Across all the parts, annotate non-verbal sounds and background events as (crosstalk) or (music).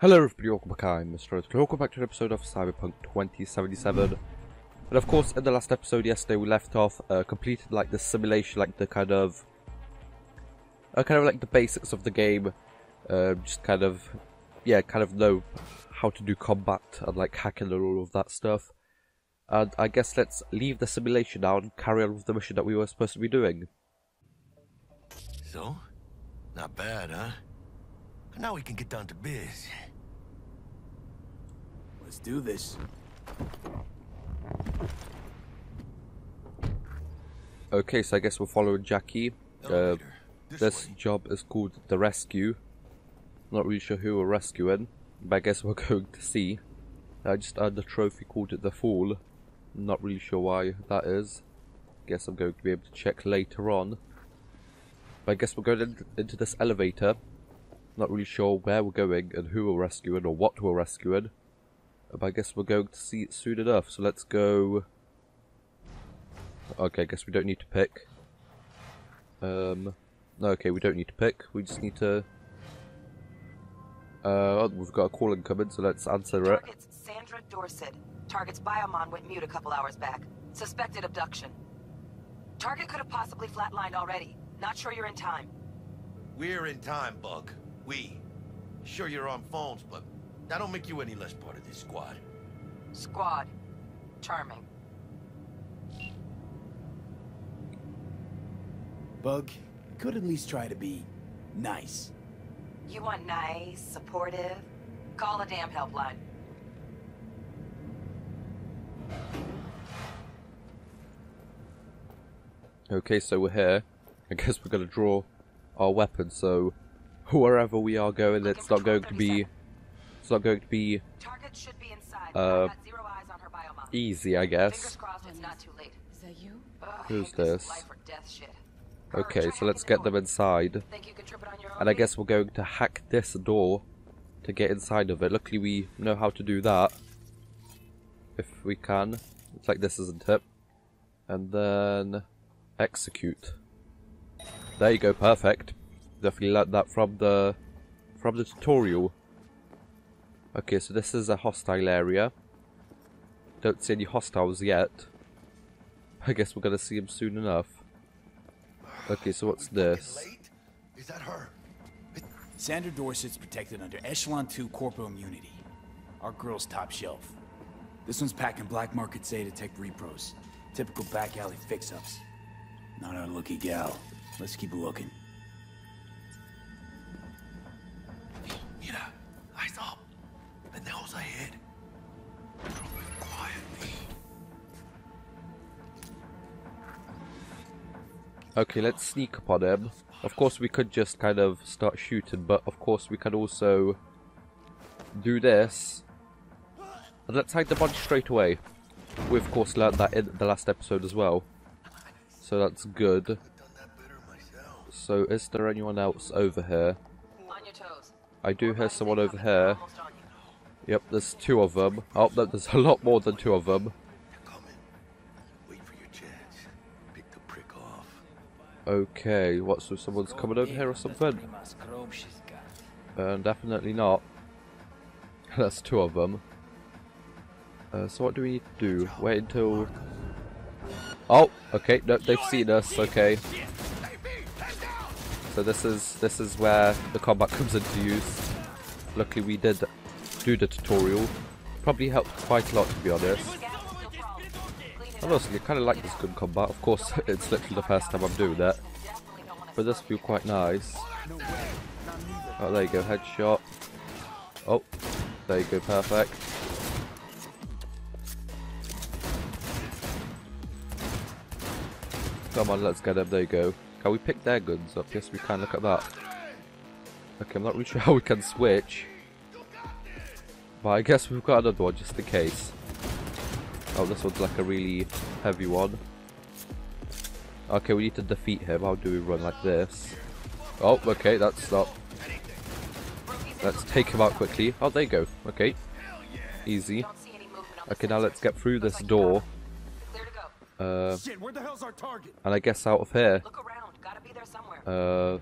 Hello everybody, welcome back, I'm Mr. Welcome back to an episode of Cyberpunk 2077. And of course, in the last episode yesterday we left off, uh, completed like the simulation, like the kind of, uh, kind of like the basics of the game, uh, just kind of, yeah, kind of know how to do combat and like hacking and all of that stuff. And I guess let's leave the simulation now and carry on with the mission that we were supposed to be doing. So? Not bad, huh? Now we can get down to biz. Let's do this. Okay, so I guess we're following Jackie. Uh, This This way. job is called the rescue. Not really sure who we're rescuing, but I guess we're (laughs) going to see. I just earned a trophy called the Fall. Not really sure why that is. Guess I'm going to be able to check later on. But I guess we're going in- into this elevator. Not really sure where we're going and who we're rescuing or what we're rescuing. But I guess we're going to see it soon enough. So let's go. Okay, I guess we don't need to pick. Um, okay, we don't need to pick. We just need to. Uh, oh, we've got a call incoming, so let's answer it. Target's Sandra Dorsett. Target's biomon went mute a couple hours back. Suspected abduction. Target could have possibly flatlined already. Not sure you're in time. We're in time, Bug. We. Sure you're on phones, but that don't make you any less part of this squad. Squad. Charming. Bug, could at least try to be nice. You want nice, supportive? Call a damn helpline. Okay, so we're here. I guess we're gonna draw our weapon. So wherever we are going, it's not going to be. It's not going to be Target should be inside. Uh, I've got zero eyes on her biomon. easy, I guess. crossed it's not too late. Is that you? Ugh, I Who's this? Life or death shit. Her, Okay, so let's get them inside. Think you can trip it on your own? And I guess we're going to hack this door to get inside of it. Luckily, we know how to do that. If we can. It's like this, isn't it? And then execute. There you go, perfect. Definitely learnt that from the from the tutorial. Okay, so this is a hostile area. Don't see any hostiles yet. I guess we're gonna see them soon enough. Okay, so what's this? Late? Is that her? Sandra Dorsett's protected under Echelon 2 Corpo Immunity. Our girl's top shelf. This one's packing black market Zetatech repros. Typical back alley fix-ups. Not our lucky gal. Let's keep looking. Okay, let's sneak upon him. Of course, we could just kind of start shooting, but of course, we can also do this. And let's hide the body straight away. We, of course, learned that in the last episode as well. So that's good. Done that better myself. So, is there anyone else over here? On your toes. I do hear someone over here. Yep, there's two of them. Oh, no, there's a lot more than two of them. Okay, what, so someone's coming over here or something? Uh, definitely not. (laughs) That's two of them. Uh, so what do we need to do? Wait until... Oh, okay, no, they've seen us, okay. So this is this is where the combat (laughs) comes into use. Luckily we did do the tutorial. Probably helped quite a lot to be honest. And I kind of like this gun combat. Of course, (laughs) it's literally the first time I'm doing that. But this feel quite nice. Oh, there you go, headshot. Oh, there you go, perfect. Come on, let's get him, there you go. Can we pick their guns up? Yes, we can, look at that. Okay, I'm not really (laughs) sure how we can switch. But I guess we've got another one, just in case. Oh, this one's like a really heavy one. Okay, we need to defeat him. How do we run like this? Oh, okay, that's not. Let's take him out quickly. Oh, there you go. Okay. Easy. Don't see any movement on Okay, now let's get through this door. Clear to go. Uh, Shit, where the hell's our target? and I guess out of here. Look around. Gotta be there somewhere. Uh,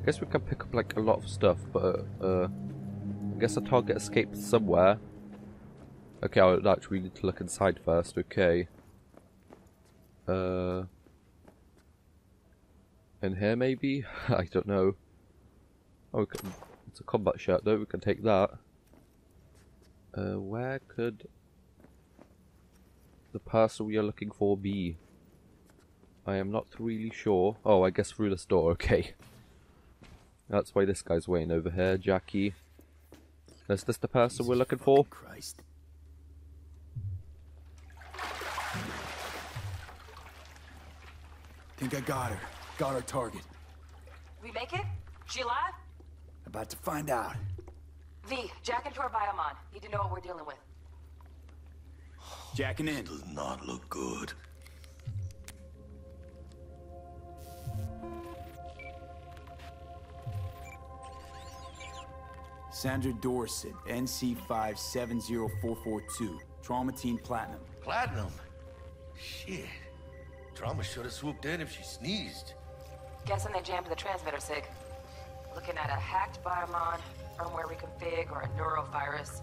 I guess we can pick up like a lot of stuff, but uh, I guess the target escaped somewhere. Okay, I'll actually need to look inside first, okay. Uh... In here, maybe? (laughs) I don't know. Oh, can, it's a combat shirt, though. We can take that. Uh, where could the person we are looking for be? I am not really sure. Oh, I guess through this (laughs) door, okay. That's why this guy's waiting over here, Jackie. Is this the person we're looking for? Christ. Think I got her. Got our target. We make it? She alive? About to find out. V, jack into our biomon. Need to know what we're dealing with. Jacking in. Does not look good. Sandra Dorsett, NC570442. Trauma Team Platinum. Platinum? Shit. Trauma should have swooped in if she sneezed. Guessing they jammed the transmitter, Sig. Looking at a hacked biomon, firmware reconfig, or a neurovirus.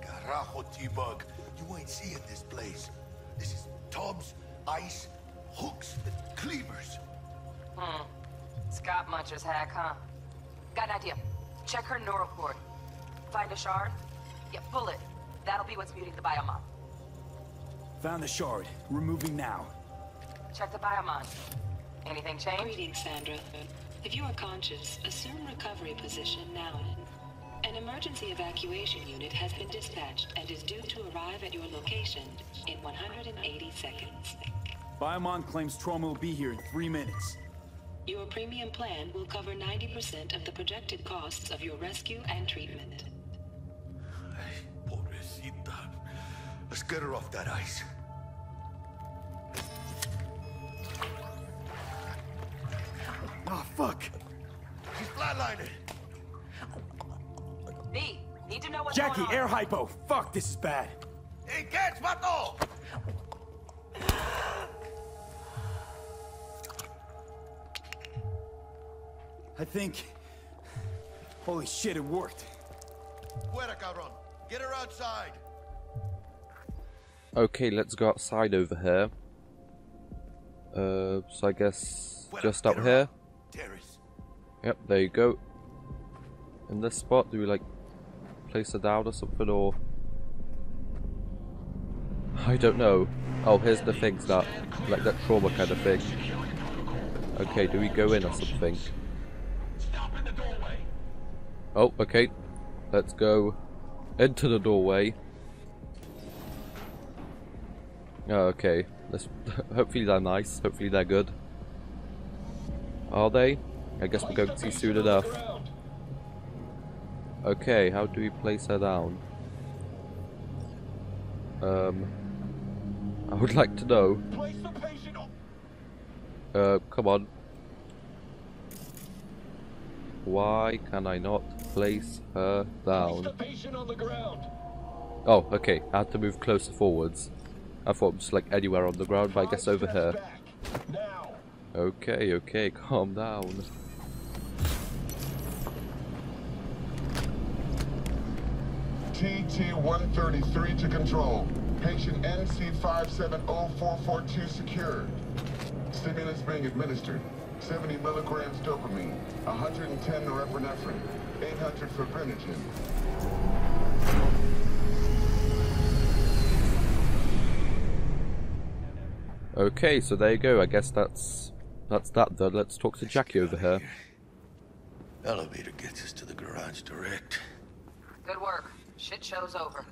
Carajo, T-Bug. You ain't seeing this place. This is tubs, ice, hooks, and cleavers. Hmm. Scott Muncher's hack, huh? Got an idea. Check her neural cord. Find a shard? Yeah, pull it. That'll be what's muting the biomon. Found the shard. Removing now. Check the biomon. Anything change? Greetings, Sandra. If you are conscious, assume recovery position now. An emergency evacuation unit has been dispatched and is due to arrive at your location in 180 seconds. Biomon claims trauma will be here in three minutes. Your premium plan will cover 90% of the projected costs of your rescue and treatment. Pobrecita. Let's get her off that ice. Fuck. She's flatlining. B, need to know what's Jackie, going on. air hypo. Fuck, this is bad. Hey, catch, vato! I think... Holy shit, it worked. Fuera, cabrón. Get her outside. Okay, let's go outside over here. Uh, so I guess just get up here. Terrace. Yep, there you go. In this spot, do we like place a down or something, or I don't know. Oh, here's the things that like that trauma kind of thing. Okay, do we go in or something? Oh, okay. Let's go into the doorway. Oh, okay. Let's (laughs) hopefully they're nice. Hopefully they're good. Are they? I guess we're going to see soon enough. Okay, how do we place her down? Um, I would (laughs) like to know. Uh, come on. Why can I not place her down? Oh, okay. I had to move closer forwards. I thought it was like anywhere on the ground, but I guess over here. Okay, okay, calm down. TT-133 to control. Patient NC570442 secured. Stimulants being administered. 70 milligrams dopamine, 110 norepinephrine, 800 fibrinogen. Okay, so there you go. I guess that's that's that done. Let's talk to Jackie over here. Elevator gets us to the garage direct. Good work. Shit show's over.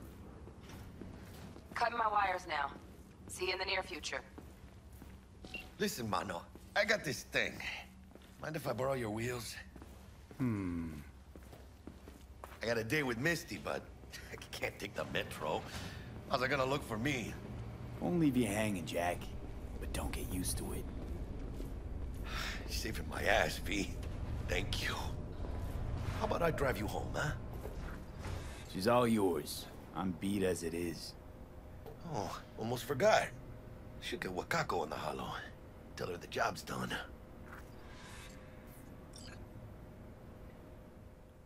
Cutting my wires now. See you in the near future. Listen, mano. I got this thing. Mind if I borrow your wheels? Hmm. I got a date with Misty, but (laughs) I can't take the metro. How's it gonna look for me? Won't leave you hanging, Jack. But don't get used to it. You're saving my ass, V. Thank you. How about I drive you home, huh? She's all yours. I'm beat as it is. Oh, almost forgot. Should get Wakako in the holo. Tell her the job's done.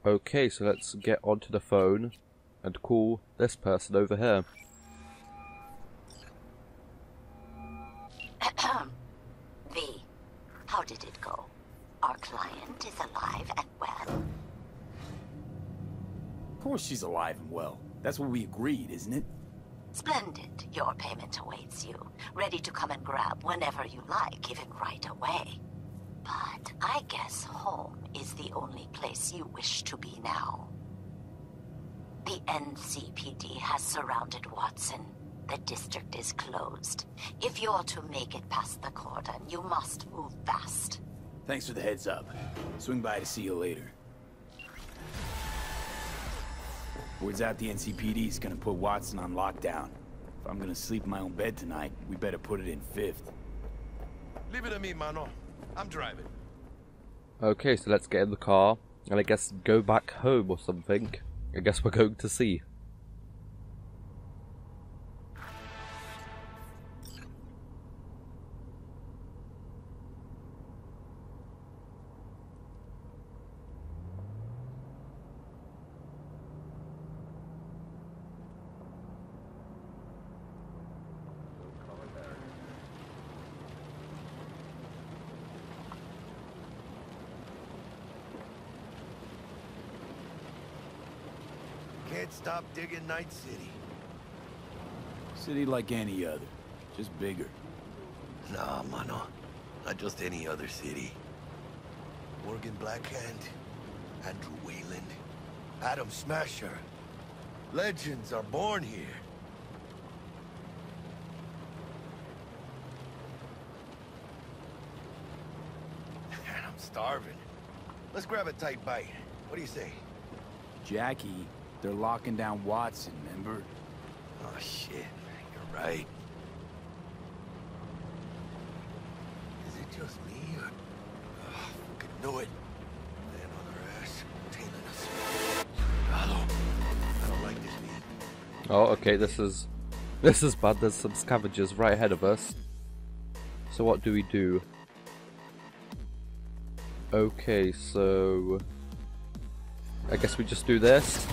Okay, so let's get onto the phone and call this person over here. (clears throat) Did it go? Our client is alive and well. Of course she's alive and well. That's what we agreed, isn't it? Splendid. Your payment awaits you, ready to come and grab whenever you like, even right away. But I guess home is the only place you wish to be now. The NCPD has surrounded Watson. The district is closed. If you're to make it past the cordon, you must move fast. Thanks for the heads up. Swing by to see you later. Word's out the NCPD's gonna put Watson on lockdown. If I'm gonna sleep in my own bed tonight, we better put it in fifth. Leave it to me, mano. I'm driving. Okay, so let's get in the car and I guess go back home or something. I guess we're going to see. Stop digging Night City. City like any other, just bigger. Nah, mano. Not just any other city. Morgan Blackhand, Andrew Wayland, Adam Smasher. Legends are born here. Man, (laughs) I'm starving. Let's grab a tight bite. What do you say? Jackie, they're locking down Watson, remember? Oh, shit. You're right. Is it just me or... Oh, fucking know it. Man on their ass, tailing us. Hello. I don't like this meat. Oh, okay, this is this is bad. There's some scavengers right ahead of us. So what do we do? Okay, so I guess we just do this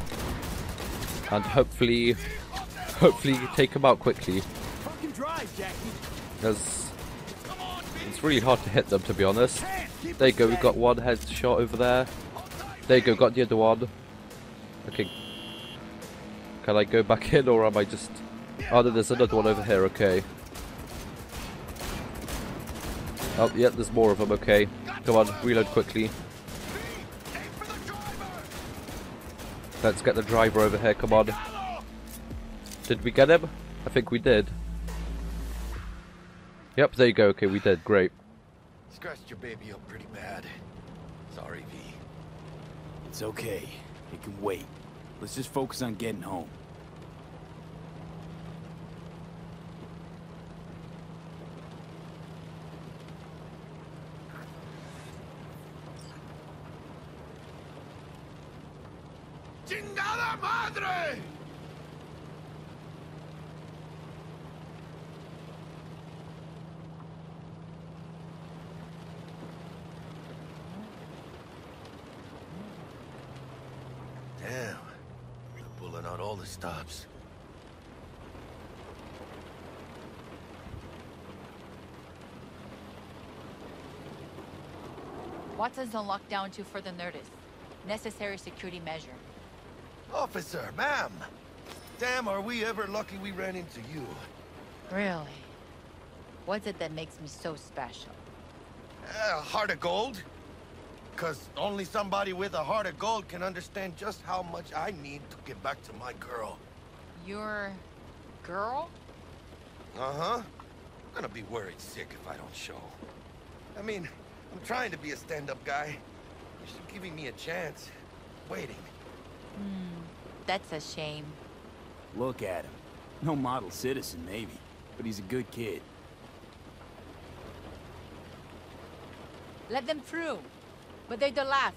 and hopefully hopefully take them out quickly. Fucking drive, Jackie! Because it's really hard to hit them to be honest. There you go, we've got one headshot over there. There you go, got the other one. Okay. Can I go back in or am I just... Oh, no, there's another one over here, okay. Oh, yeah, there's more of them, okay. Come on, reload quickly. Let's get the driver over here, come on. Did we get him? I think we did. Yep, there you go, okay, we did, great. Scratched your baby up pretty bad. Sorry, V. It's okay. It can wait. Let's just focus on getting home. ¡Chingada madre! Damn. They're pulling out all the stops. Watson's on lockdown to further notice. Necessary security measure. Officer, ma'am! Damn, are we ever lucky we ran into you. Really? What's it that makes me so special? A heart of gold? Because only somebody with a heart of gold can understand just how much I need to get back to my girl. Your girl? Uh-huh. I'm gonna be worried sick if I don't show. I mean, I'm trying to be a stand-up guy. You're giving me a chance. Waiting. That's a shame. Look at him. No model citizen, maybe, but he's a good kid. Let them through. But they're the last.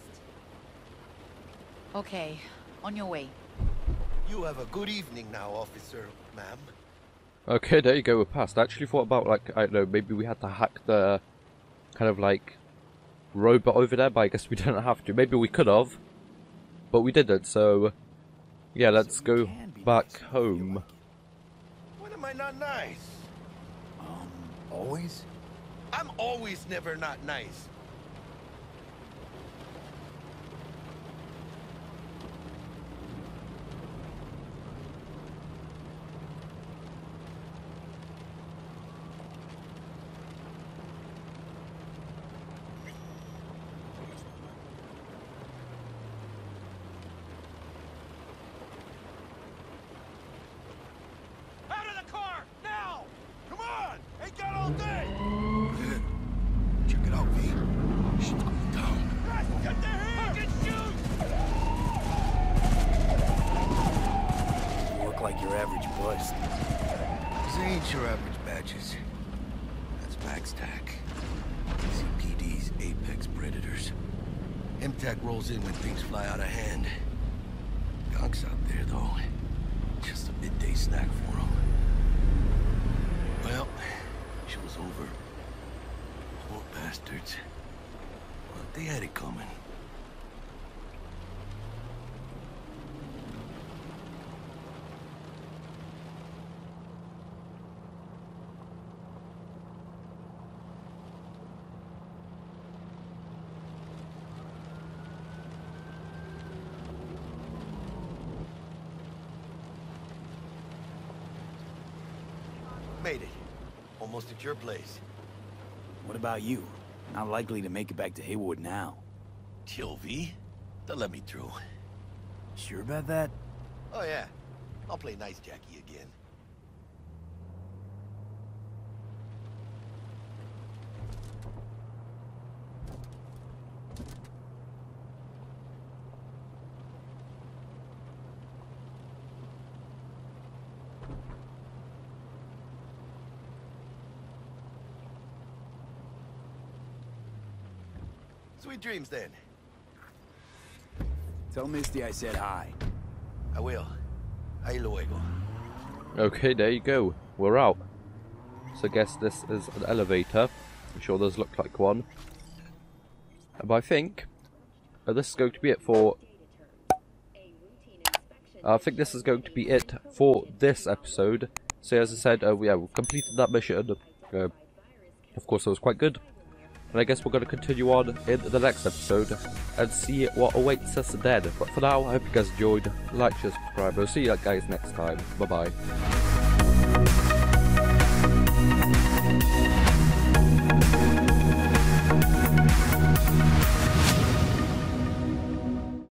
Okay, on your way. You have a good evening now, officer, ma'am. Okay, there you go, we're past. I actually thought about, like, I don't know, maybe we had to hack the kind of like robot over there, but I guess we (laughs) didn't have to. Maybe we could have. but we didn't. So yeah, let's go back nice if you feel home. When am I not nice? Um, always? I'm always never not nice. Out of the car! Now! Come on! Ain't got all day! Check it out, V. Shit's going down. Guys, get the hair! Fucking shoot! You look like your average bust. These ain't your average badges. That's MaxTac. CPD's apex predators. MTAC rolls in when things fly out of hand. Gonks out there, though. Just a midday snack for for 'em. Well, she was over. Poor bastards. But they had it coming. Made it. Almost at your place. What about you? Not likely to make it back to Heywood now. V. They'll let me through. Sure about that? Oh, yeah. I'll play nice Jackie again. Sweet dreams, then. Tell Misty I said hi. I will. Ahí luego. Okay, there you go. We're out. So I guess this is an elevator. I'm sure does look like one. But I think uh, this is going to be it for. I think this is going to be it for this episode. So as I said, uh, yeah, we've completed that mission. Uh, of course, it was quite good. And I guess we're going to continue on in the next episode and see what awaits us then. But for now, I hope you guys enjoyed. Like, share, subscribe. We'll see you guys next time. Bye bye.